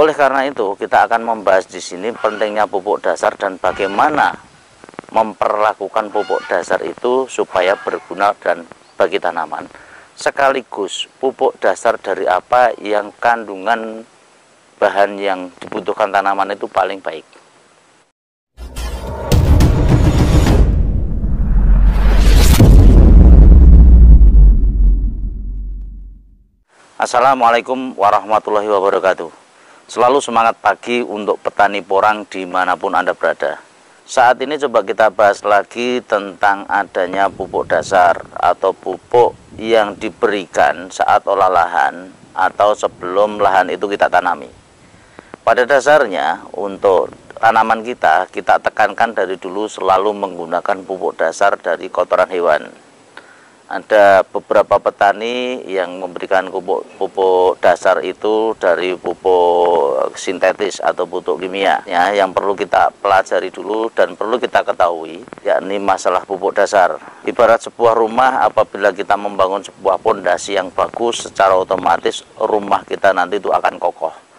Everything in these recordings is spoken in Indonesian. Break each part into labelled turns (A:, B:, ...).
A: Oleh karena itu, kita akan membahas di sini pentingnya pupuk dasar dan bagaimana memperlakukan pupuk dasar itu supaya berguna dan bagi tanaman. Sekaligus pupuk dasar dari apa yang kandungan bahan yang dibutuhkan tanaman itu paling baik. Assalamualaikum warahmatullahi wabarakatuh Selalu semangat pagi untuk petani porang di mana pun Anda berada. Saat ini coba kita bahas lagi tentang adanya pupuk dasar Atau pupuk yang diberikan saat olah lahan Atau sebelum lahan itu kita tanami. Pada dasarnya untuk tanaman kita Kita tekankan dari dulu selalu menggunakan pupuk dasar dari kotoran hewan ada beberapa petani yang memberikan pupuk, pupuk dasar itu dari pupuk sintetis atau pupuk kimia ya yang perlu kita pelajari dulu dan perlu kita ketahui yakni masalah pupuk dasar. Ibarat sebuah rumah apabila kita membangun sebuah pondasi yang bagus secara otomatis rumah kita nanti itu akan kokoh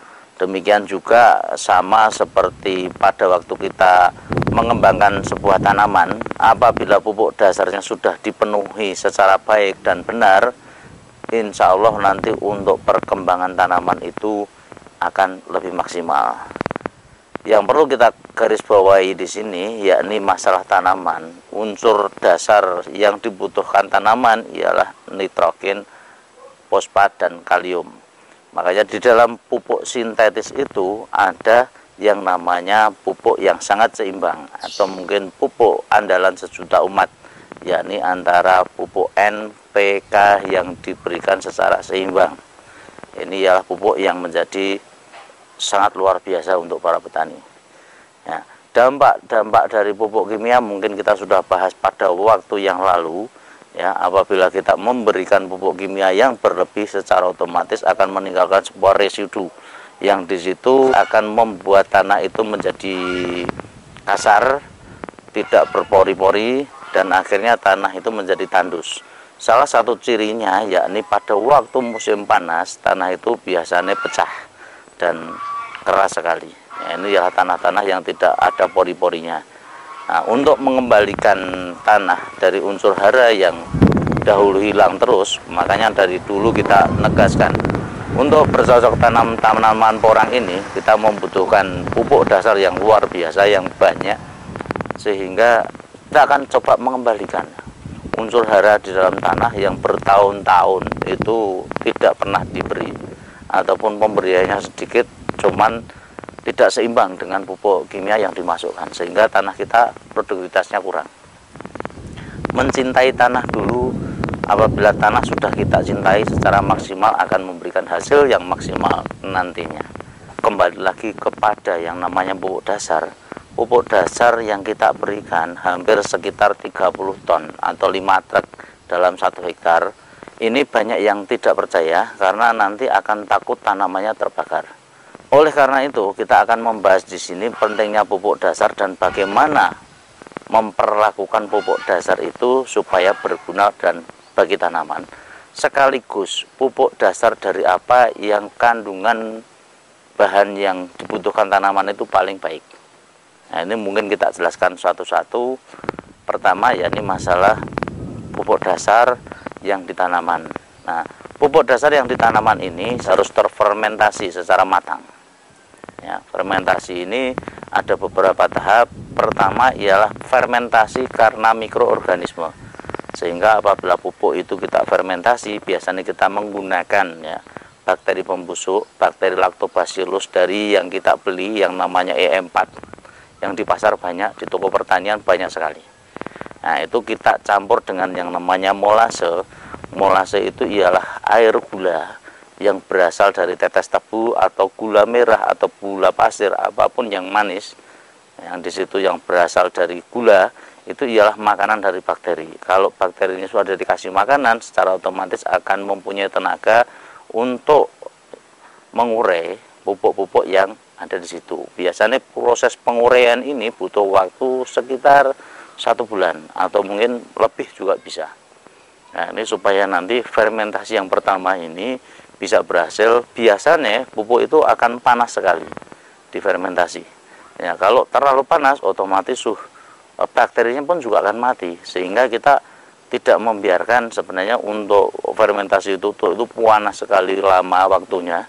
A: demikian juga sama seperti pada waktu kita mengembangkan sebuah tanaman apabila pupuk dasarnya sudah dipenuhi secara baik dan benar insya Allah nanti untuk perkembangan tanaman itu akan lebih maksimal. Yang perlu kita garis bawahi di sini yakni masalah tanaman. Unsur dasar yang dibutuhkan tanaman ialah nitrogen fosfat dan kalium makanya di dalam pupuk sintetis itu ada yang namanya pupuk yang sangat seimbang atau mungkin pupuk andalan sejuta umat yakni antara pupuk NPK yang diberikan secara seimbang. Ini ialah pupuk yang menjadi sangat luar biasa untuk para petani. Ya, dampak dampak dari pupuk kimia mungkin kita sudah bahas pada waktu yang lalu ya apabila kita memberikan pupuk kimia yang berlebih secara otomatis akan meninggalkan sebuah residu yang di situ akan membuat tanah itu menjadi kasar, tidak berpori-pori dan akhirnya tanah itu menjadi tandus. Salah satu cirinya yakni pada waktu musim panas tanah itu biasanya pecah dan keras sekali. Ya, ini adalah tanah-tanah yang tidak ada pori-porinya. Nah, untuk mengembalikan tanah dari unsur hara yang dahulu hilang terus, makanya dari dulu kita negaskan. Untuk bercocok tanam tanaman porang ini kita membutuhkan pupuk dasar yang luar biasa yang banyak sehingga kita akan coba mengembalikan unsur hara di dalam tanah yang bertahun-tahun itu tidak pernah diberi. Ataupun pemberiannya sedikit cuman tidak seimbang dengan pupuk kimia yang dimasukkan sehingga tanah kita produktivitasnya kurang. Mencintai tanah dulu apabila tanah sudah kita cintai secara maksimal akan memberikan hasil yang maksimal nantinya. Kembali lagi kepada yang namanya pupuk dasar. Pupuk dasar yang kita berikan hampir sekitar 30 ton atau 5 truk dalam satu hektar ini banyak yang tidak percaya karena nanti akan takut tanamannya terbakar oleh karena itu kita akan membahas di sini pentingnya pupuk dasar dan bagaimana memperlakukan pupuk dasar itu supaya berguna dan bagi tanaman. Sekaligus pupuk dasar dari apa yang kandungan bahan yang dibutuhkan tanaman itu paling baik. Nah ini mungkin kita jelaskan satu-satu. Pertama ya ini masalah pupuk dasar yang di tanaman nah pupuk dasar yang di tanaman ini harus terfermentasi secara matang ya fermentasi ini ada beberapa tahap. Pertama ialah fermentasi karena mikroorganisme. Sehingga apabila pupuk itu kita fermentasi biasanya kita menggunakan ya bakteri pembusuk bakteri lactobacillus dari yang kita beli yang namanya E4 yang di pasar banyak di toko pertanian banyak sekali. Nah itu kita campur dengan yang namanya molase. Molase itu ialah air gula yang berasal dari tetes tebu atau gula merah atau gula pasir apa pun yang manis yang di situ yang berasal dari gula itu ialah makanan dari bakteri. Kalau bakteri ini sudah dikasih makanan, secara otomatis akan mempunyai tenaga untuk mengurai pupuk-pupuk yang ada di situ. Biasanya proses penguraian ini butuh waktu sekitar satu bulan atau mungkin lebih juga bisa. Nah ini supaya nanti fermentasi yang pertama ini bisa berhasil biasanya pupuk itu akan panas sekali difermentasi ya kalau terlalu panas otomatis suh eh, bakterinya pun juga akan mati sehingga kita tidak membiarkan sebenarnya untuk fermentasi itu itu panas sekali lama waktunya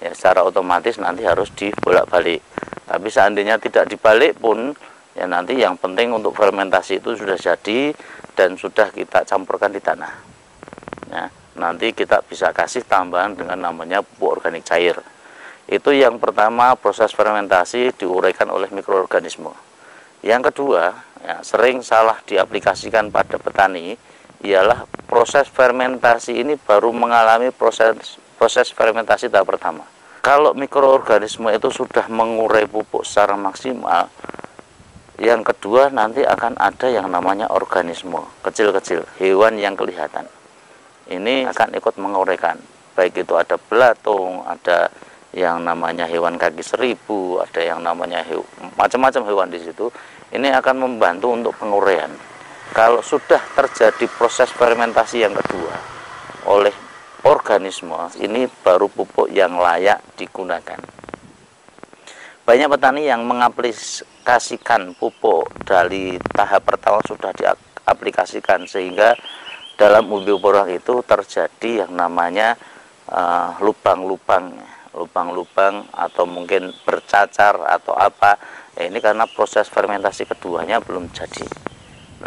A: ya secara otomatis nanti harus dibolak-balik. Tapi seandainya tidak dibalik pun ya nanti yang penting untuk fermentasi itu sudah jadi dan sudah kita campurkan di tanah. Ya, nanti kita bisa kasih tambahan dengan namanya pupuk organik cair itu yang pertama proses fermentasi diuraikan oleh mikroorganisme yang kedua ya, sering salah diaplikasikan pada petani ialah proses fermentasi ini baru mengalami proses proses fermentasi tahap pertama. Kalau mikroorganisme itu sudah mengurai pupuk secara maksimal, yang kedua nanti akan ada yang namanya organisme kecil-kecil, hewan yang kelihatan. Ini akan ikut menguraikan, baik itu ada belatung, ada yang namanya hewan kaki seribu, ada yang namanya macam-macam hewan di situ. Ini akan membantu untuk penguraian. Kalau sudah terjadi proses fermentasi yang kedua oleh organisme ini baru pupuk yang layak digunakan. Banyak petani yang mengaplikasikan pupuk dari tahap pertama sudah diaplikasikan sehingga dalam umbi porang itu terjadi yang namanya eh, lubang-lubang, lubang-lubang atau mungkin bercacar atau apa. Ya, ini karena proses fermentasi keduanya belum jadi.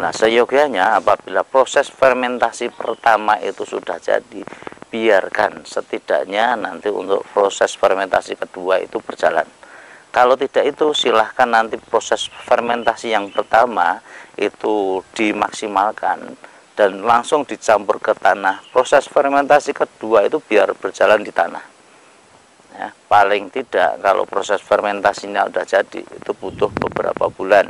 A: Nah, seyogianya apabila proses fermentasi pertama itu sudah jadi, biarkan setidaknya nanti untuk proses fermentasi kedua itu berjalan kalau tidak itu silahkan nanti proses fermentasi yang pertama itu dimaksimalkan dan langsung dicampur ke tanah. Proses fermentasi kedua itu biar berjalan di tanah. Ya, paling tidak kalau proses fermentasinya sudah jadi itu butuh beberapa bulan.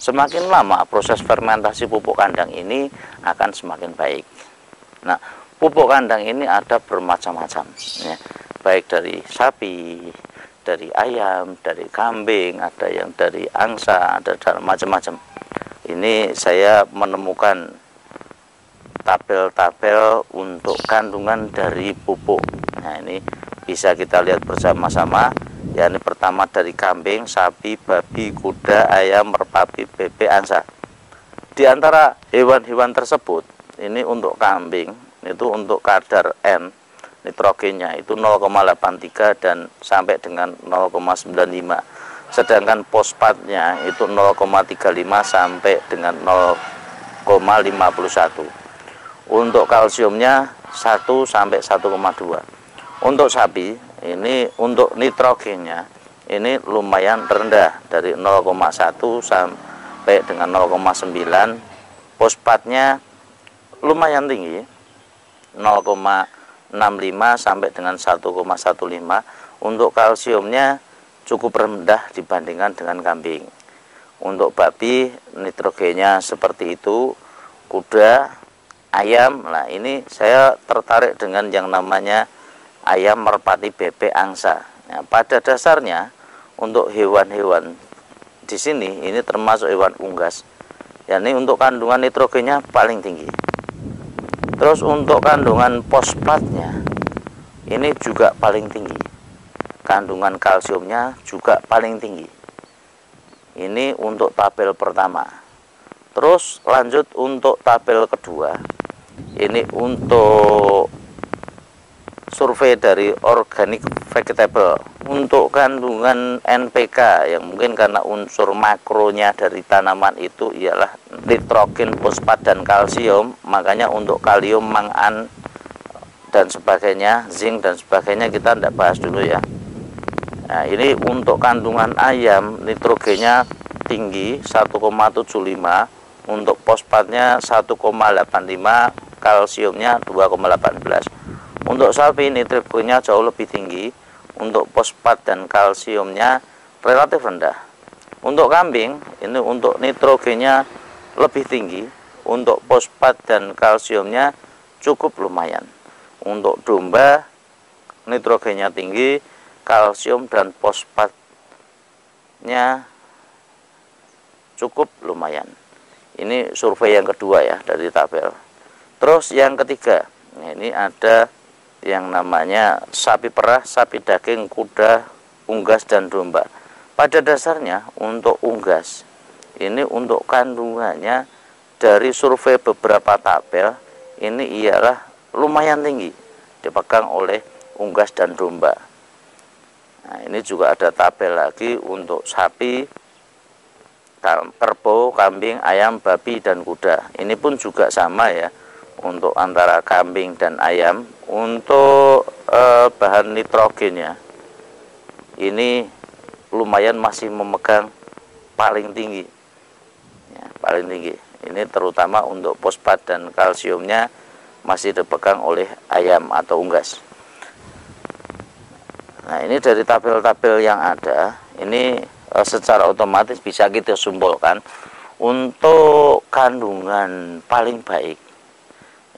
A: Semakin lama proses fermentasi pupuk kandang ini akan semakin baik. Nah pupuk kandang ini ada bermacam-macam ya. baik dari sapi dari ayam dari kambing ada yang dari angsa ada macam-macam. Ini saya menemukan tabel-tabel untuk kandungan dari pupuk. Nah ini bisa kita lihat bersama-sama. Ya ini pertama dari kambing sapi babi kuda ayam merpati bebek angsa. Di antara hewan-hewan tersebut ini untuk kambing itu untuk kadar N nitrogennya itu 0,83 dan sampai dengan 0,95 sedangkan fosfatnya itu 0,35 sampai dengan 0,51 untuk kalsiumnya 1 sampai 1,2 untuk sapi ini untuk nitrogennya ini lumayan rendah dari 0,1 sampai dengan 0,9 fosfatnya lumayan tinggi 0,65 sampai dengan 1,15 untuk kalsiumnya cukup rendah dibandingkan dengan kambing. Untuk babi nitrogennya seperti itu kuda ayam nah ini saya tertarik dengan yang namanya ayam merpati bebek angsa nah, pada dasarnya untuk hewan-hewan di sini ini termasuk hewan unggas yakni untuk kandungan nitrogennya paling tinggi Terus untuk kandungan fosfatnya ini juga paling tinggi. Kandungan kalsiumnya juga paling tinggi. Ini untuk tabel pertama. Terus lanjut untuk tabel kedua. Ini untuk survei dari organic vegetable. Untuk kandungan NPK yang mungkin karena unsur makronya dari tanaman itu ialah nitrogen, fosfat dan kalsium. Makanya untuk kalium, mangan dan sebagainya, zinc dan sebagainya kita tidak bahas dulu ya. Nah ini untuk kandungan ayam nitrogennya tinggi 1,75 untuk fosfatnya 1,85 kalsiumnya 2,18 untuk sapi nitrogennya jauh lebih tinggi untuk fosfat dan kalsiumnya relatif rendah. Untuk kambing ini untuk nitrogennya lebih tinggi, untuk fosfat dan kalsiumnya cukup lumayan. Untuk domba nitrogennya tinggi, kalsium dan fosfatnya cukup lumayan. Ini survei yang kedua ya dari tabel. Terus yang ketiga, ini ada yang namanya sapi perah, sapi daging, kuda, unggas dan domba. Pada dasarnya untuk unggas ini untuk kandungannya dari survei beberapa tabel ini ialah lumayan tinggi dipegang oleh unggas dan domba. Nah, ini juga ada tabel lagi untuk sapi, kerbau, kambing, ayam, babi, dan kuda. Ini pun juga sama ya untuk antara kambing dan ayam. Untuk eh, bahan nitrogennya ini lumayan masih memegang paling tinggi. Ya, paling tinggi. Ini terutama untuk fosfat dan kalsiumnya masih dipegang oleh ayam atau unggas. Nah ini dari tabel-tabel yang ada ini eh, secara otomatis bisa kita simpulkan untuk kandungan paling baik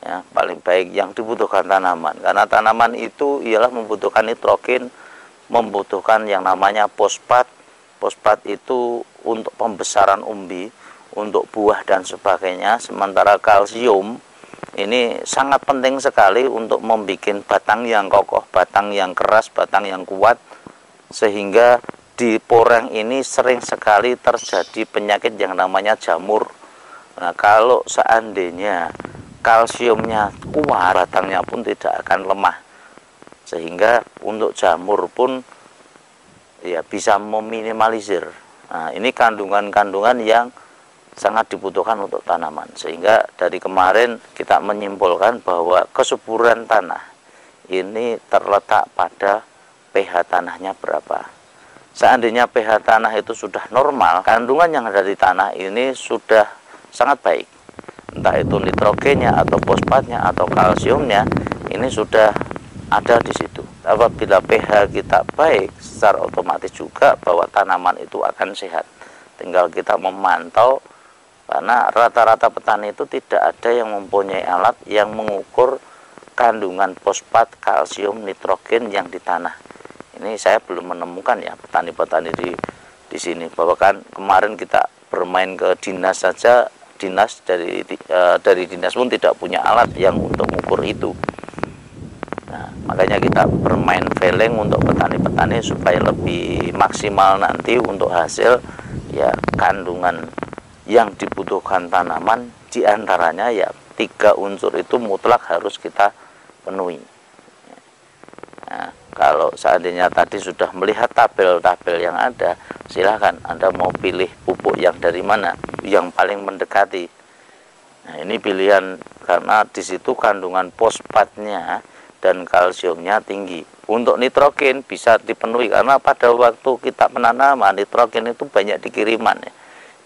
A: ya paling baik yang dibutuhkan tanaman. Karena tanaman itu ialah membutuhkan nitrogen membutuhkan yang namanya fosfat. Fosfat itu untuk pembesaran umbi untuk buah dan sebagainya. Sementara kalsium ini sangat penting sekali untuk membuat batang yang kokoh batang yang keras batang yang kuat sehingga di poreng ini sering sekali terjadi penyakit yang namanya jamur. Nah kalau seandainya kalsiumnya kuat batangnya pun tidak akan lemah. Sehingga untuk jamur pun ya bisa meminimalisir. Nah, ini kandungan-kandungan yang sangat dibutuhkan untuk tanaman. Sehingga dari kemarin kita menyimpulkan bahwa kesuburan tanah ini terletak pada pH tanahnya berapa seandainya pH tanah itu sudah normal kandungan yang ada di tanah ini sudah sangat baik entah itu nitrogennya atau fosfatnya atau kalsiumnya ini sudah ada di situ. Apabila pH kita baik, secara otomatis juga bahwa tanaman itu akan sehat. Tinggal kita memantau karena rata-rata petani itu tidak ada yang mempunyai alat yang mengukur kandungan fosfat, kalsium, nitrogen yang di tanah. Ini saya belum menemukan ya petani-petani di di sini. Bahwa kan kemarin kita bermain ke dinas saja dinas dari uh, dari dinas pun tidak punya alat yang untuk mengukur itu. Nah, makanya kita bermain feleng untuk petani-petani supaya lebih maksimal nanti untuk hasil ya kandungan yang dibutuhkan tanaman di antaranya ya tiga unsur itu mutlak harus kita penuhi. Kalau seandainya tadi sudah melihat tabel-tabel yang ada, silahkan Anda mau pilih pupuk yang dari mana, yang paling mendekati. Nah, ini pilihan karena di situ kandungan fosfatnya dan kalsiumnya tinggi. Untuk nitrogen bisa dipenuhi karena pada waktu kita penanaman nitrogen itu banyak dikiriman ya.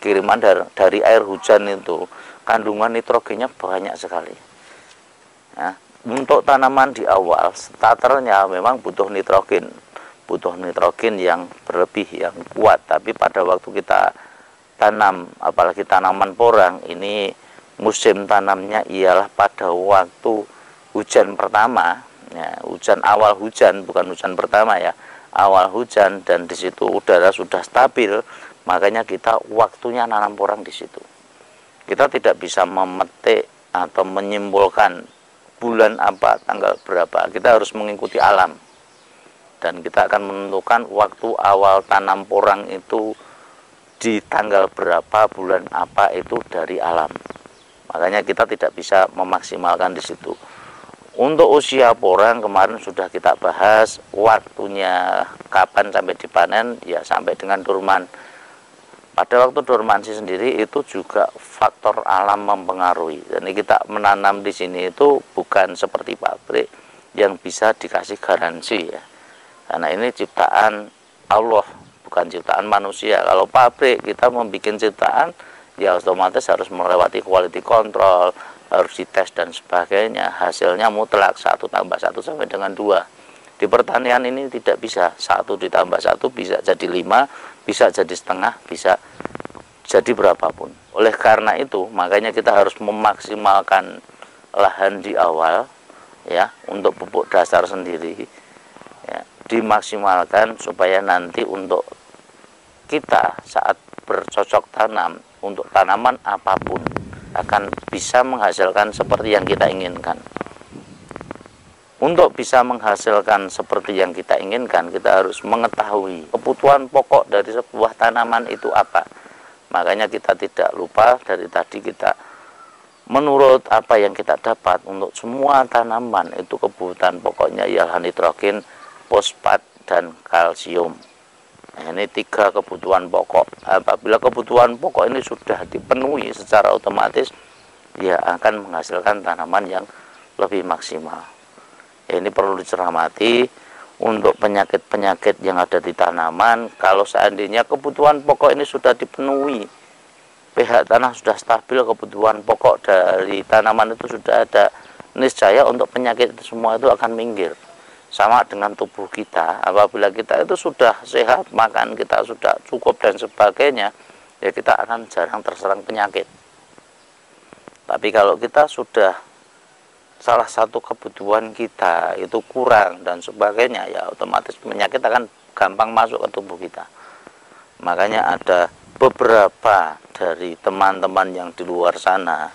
A: Kiriman dari, dari air hujan itu kandungan nitrogennya banyak sekali. Nah, untuk tanaman di awal starternya memang butuh nitrogen. Butuh nitrogen yang berlebih yang kuat. Tapi pada waktu kita tanam apalagi tanaman porang ini musim tanamnya ialah pada waktu hujan pertama. Ya, hujan awal hujan bukan hujan pertama ya. Awal hujan dan di situ udara sudah stabil makanya kita waktunya nanam porang di situ. Kita tidak bisa memetik atau menyimpulkan bulan apa, tanggal berapa. Kita harus mengikuti alam. Dan kita akan menentukan waktu awal tanam porang itu di tanggal berapa, bulan apa itu dari alam. Makanya kita tidak bisa memaksimalkan di situ. Untuk usia porang kemarin sudah kita bahas waktunya kapan sampai dipanen ya sampai dengan turman pada waktu dormansi sendiri itu juga faktor alam mempengaruhi. Jadi kita menanam di sini itu bukan seperti pabrik yang bisa dikasih garansi ya. Karena ini ciptaan Allah, bukan ciptaan manusia. Kalau pabrik kita membuat ciptaan ya otomatis harus melewati quality control, harus dites dan sebagainya. Hasilnya mutlak satu tambah satu sampai dengan dua. Di pertanian ini tidak bisa satu ditambah satu bisa jadi lima, bisa jadi setengah, bisa jadi berapapun. Oleh karena itu, makanya kita harus memaksimalkan lahan di awal ya untuk pupuk dasar sendiri ya, dimaksimalkan supaya nanti untuk kita saat bercocok tanam untuk tanaman apa pun akan bisa menghasilkan seperti yang kita inginkan. Untuk bisa menghasilkan seperti yang kita inginkan kita harus mengetahui kebutuhan pokok dari sebuah tanaman itu apa. Makanya kita tidak lupa dari tadi kita menurut apa yang kita dapat untuk semua tanaman itu kebutuhan pokoknya ialah nitrogen fosfat dan kalsium. Nah, ini tiga kebutuhan pokok. Apabila kebutuhan pokok ini sudah dipenuhi secara otomatis dia akan menghasilkan tanaman yang lebih maksimal ini perlu dicermati untuk penyakit-penyakit yang ada di tanaman. Kalau seandainya kebutuhan pokok ini sudah dipenuhi pH tanah sudah stabil kebutuhan pokok dari tanaman itu sudah ada niscaya untuk penyakit itu semua itu akan minggir. Sama dengan tubuh kita. Apabila kita itu sudah sehat makan kita sudah cukup dan sebagainya ya kita akan jarang terserang penyakit. Tapi kalau kita sudah salah satu kebutuhan kita itu kurang dan sebagainya ya otomatis penyakit akan gampang masuk ke tubuh kita. Makanya ada beberapa dari teman-teman yang di luar sana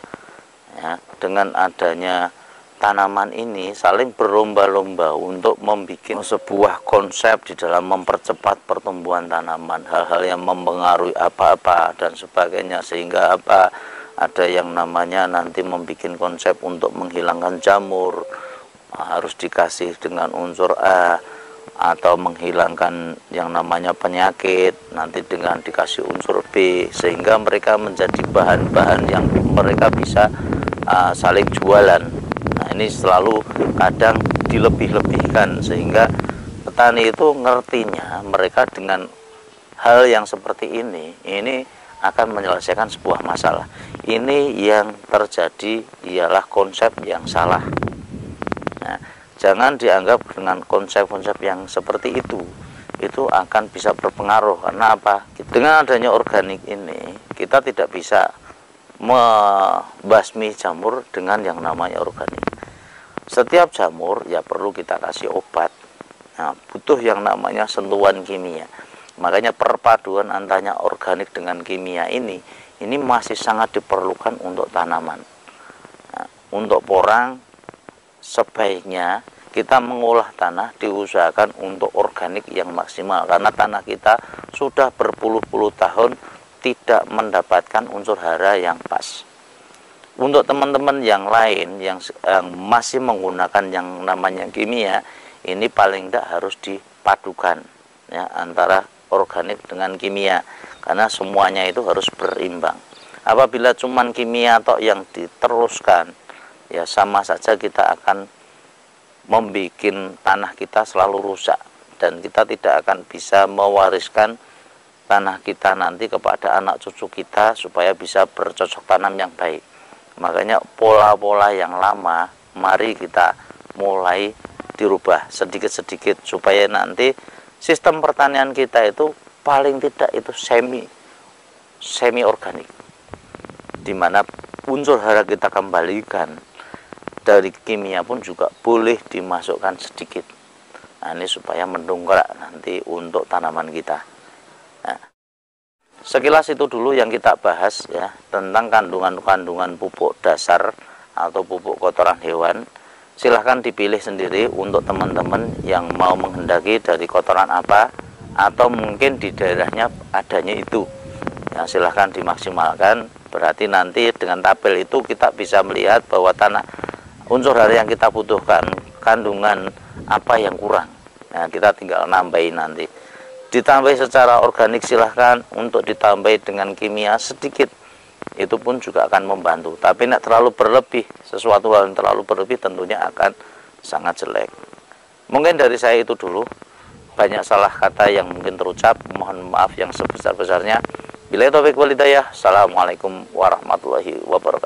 A: ya dengan adanya tanaman ini saling berlomba-lomba untuk membuat sebuah konsep di dalam mempercepat pertumbuhan tanaman hal-hal yang mempengaruhi apa-apa dan sebagainya sehingga apa ada yang namanya nanti membuat konsep untuk menghilangkan jamur harus dikasih dengan unsur A atau menghilangkan yang namanya penyakit nanti dengan dikasih unsur B sehingga mereka menjadi bahan-bahan yang mereka bisa uh, saling jualan. Nah ini selalu kadang dilebih-lebihkan sehingga petani itu ngertinya mereka dengan hal yang seperti ini ini akan menyelesaikan sebuah masalah. Ini yang terjadi ialah konsep yang salah. Nah, jangan dianggap dengan konsep-konsep yang seperti itu itu akan bisa berpengaruh karena apa? Dengan adanya organik ini kita tidak bisa membasmi jamur dengan yang namanya organik. Setiap jamur ya perlu kita kasih obat. Nah, butuh yang namanya sentuhan kimia. Makanya perpaduan antara organik dengan kimia ini ini masih sangat diperlukan untuk tanaman. Nah, untuk porang sebaiknya kita mengolah tanah diusahakan untuk organik yang maksimal karena tanah kita sudah berpuluh-puluh tahun tidak mendapatkan unsur hara yang pas. Untuk teman-teman yang lain yang, yang masih menggunakan yang namanya kimia, ini paling tidak harus dipadukan ya antara organik dengan kimia karena semuanya itu harus berimbang. Apabila cuman kimia atau yang diteruskan ya sama saja kita akan membuat tanah kita selalu rusak dan kita tidak akan bisa mewariskan tanah kita nanti kepada anak cucu kita supaya bisa bercocok tanam yang baik. Makanya pola-pola yang lama mari kita mulai dirubah sedikit-sedikit supaya nanti sistem pertanian kita itu paling tidak itu semi semi organik. Di mana unsur hara kita kembalikan dari kimia pun juga boleh dimasukkan sedikit. Nah, ini supaya mendongkrak nanti untuk tanaman kita. Nah, sekilas itu dulu yang kita bahas ya tentang kandungan-kandungan pupuk dasar atau pupuk kotoran hewan silahkan dipilih sendiri untuk teman-teman yang mau menghendaki dari kotoran apa atau mungkin di daerahnya adanya itu. Yang silahkan dimaksimalkan. Berarti nanti dengan tabel itu kita bisa melihat bahwa tanah unsur hari yang kita butuhkan kandungan apa yang kurang. Nah kita tinggal nambahin nanti. Ditambah secara organik silahkan. Untuk ditambah dengan kimia sedikit itu pun juga akan membantu. Tapi tidak terlalu berlebih sesuatu hal yang terlalu berlebih tentunya akan sangat jelek. Mungkin dari saya itu dulu. Banyak salah kata yang mungkin terucap. Mohon maaf yang sebesar-besarnya. Bila itu walidayah assalamualaikum warahmatullahi wabarakatuh